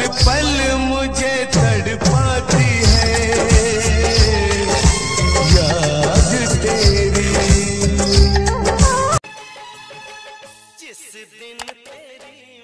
पल पल मुझे तड़पाती है। याद तेरी। जिस दिन तेरी